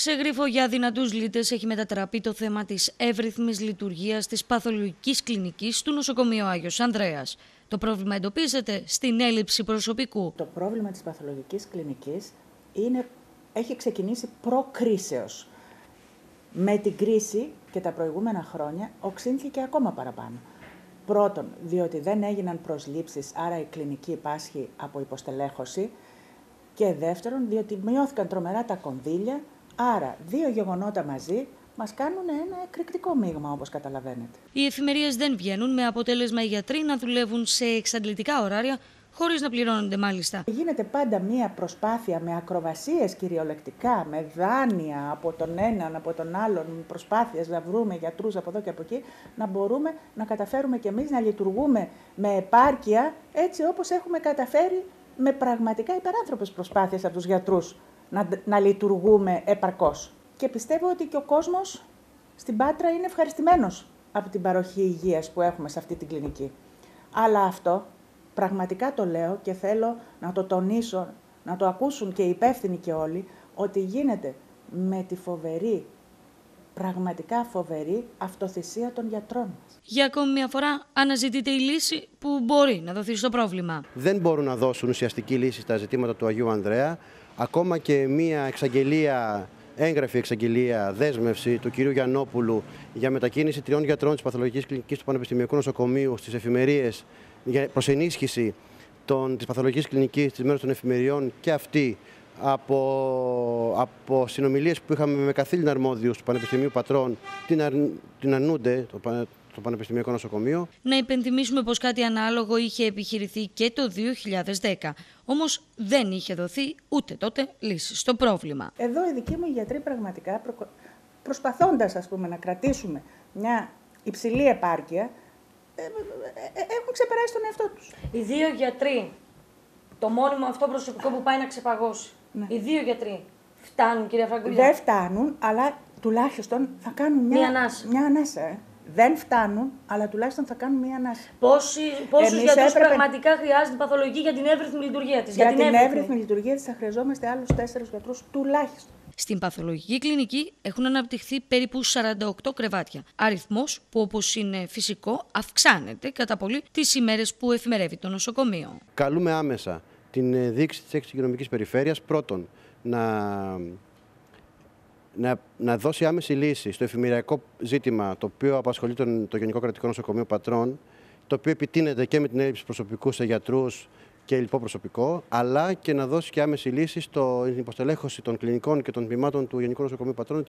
Σε γρίφο για δυνατούς λίτε έχει μετατραπεί το θέμα της εύρυθμης λειτουργίας της παθολογικής κλινικής του νοσοκομείου Άγιος Ανδρέας. Το πρόβλημα εντοπίζεται στην έλλειψη προσωπικού. Το πρόβλημα της παθολογικής κλινικής είναι, έχει ξεκινήσει προκρίσεως. Με την κρίση και τα προηγούμενα χρόνια οξύνθηκε ακόμα παραπάνω. Πρώτον, διότι δεν έγιναν προσλήψεις, άρα η κλινική πάσχει από υποστελέχωση. Και δεύτερον, διότι μειώθηκαν τρομερά τα κονδύλια, άρα δύο γεγονότα μαζί μας κάνουν ένα εκρηκτικό μείγμα, όπως καταλαβαίνετε. Οι εφημερίες δεν βγαίνουν με αποτέλεσμα οι γιατροί να δουλεύουν σε εξαντλητικά ωράρια χωρίς να πληρώνονται μάλιστα. Γίνεται πάντα μία προσπάθεια με ακροβασίες κυριολεκτικά, με δάνεια από τον έναν, από τον άλλον, με προσπάθειες να βρούμε γιατρούς από εδώ και από εκεί, να μπορούμε να καταφέρουμε κι εμείς να λειτουργούμε με επάρκεια έτσι όπως έχουμε καταφέρει με πραγματικά υπεράνθρωπες προσπάθειες από τους γιατρούς να, να λειτουργούμε επαρκώς. Και πιστεύω ότι και ο κόσμος στην Πάτρα είναι ευχαριστημένος από την παροχή υγείας που έχουμε σε αυτή την κλινική. Αλλά αυτό πραγματικά το λέω και θέλω να το τονίσω, να το ακούσουν και οι υπεύθυνοι και όλοι, ότι γίνεται με τη φοβερή, πραγματικά φοβερή αυτοθυσία των γιατρών μας. Για ακόμη μια φορά αναζητείται η λύση που μπορεί να δοθεί στο πρόβλημα. Δεν μπορούν να δώσουν ουσιαστική λύση στα ζητήματα του Αγίου Ανδρέα. Ακόμα και μια εξαγγελία έγγραφη εξαγγελία δέσμευση του κυρίου Γιαννόπουλου για μετακίνηση τριών γιατρών της Παθολογικής Κλινικής του Πανεπιστημιακού Νοσοκομείου στις εφημερίες προς ενίσχυση της παθολογικής κλινικής της μέρε των εφημεριών και αυτή από, από συνομιλίες που είχαμε με καθήλυνα αρμόδιους του Πανεπιστημίου Πατρών την, αρ, την αρνούνται το, το Πανεπιστημιακό Νοσοκομείο. Να υπενθυμίσουμε πως κάτι ανάλογο είχε επιχειρηθεί και το 2010. Όμως δεν είχε δοθεί ούτε τότε λύση στο πρόβλημα. Εδώ οι δικοί μου γιατροί πραγματικά προ... προσπαθώντας ας πούμε, να κρατήσουμε μια υψηλή επάρκεια ε, ε, ε, έχουν ξεπεράσει τον εαυτό τους. Οι δύο γιατροί, το μόνιμο αυτό προσωπικό που πάει να ξεπαγώσει, ναι. οι δύο γιατροί φτάνουν κυρία Φραγκουλιά. Δεν φτάνουν, αλλά τουλάχιστον θα κάνουν μια, μια ανάσα. Μια ανάσα δεν φτάνουν, αλλά τουλάχιστον θα κάνουν μία ανάσα. Πόσοι, πόσους γιατρούς έπρεπε... πραγματικά χρειάζεται η παθολογική για την εύρυθμη λειτουργία της. Για, για την, την εύρυθμη; λειτουργία της θα χρειαζόμαστε άλλους τέσσερις γιατρούς τουλάχιστον. Στην παθολογική κλινική έχουν αναπτυχθεί περίπου 48 κρεβάτια. Αριθμός που, όπως είναι φυσικό, αυξάνεται κατά πολύ τις ημέρες που εφημερεύει το νοσοκομείο. Καλούμε άμεσα την ε, δείξη της 6 υγειονομικής περιφέρειας. Πρώτον να να, να δώσει άμεση λύση στο εφημεριακό ζήτημα το οποίο απασχολεί τον, το Γενικό Κρατικό Νοσοκομείο Πατρών, το οποίο επιτείνεται και με την έλλειψη προσωπικού σε γιατρούς και λοιπό προσωπικό, αλλά και να δώσει και άμεση λύση στην υποστελέχωση των κλινικών και των τμήματων του Γενικού Νοσοκομείου Πατρών,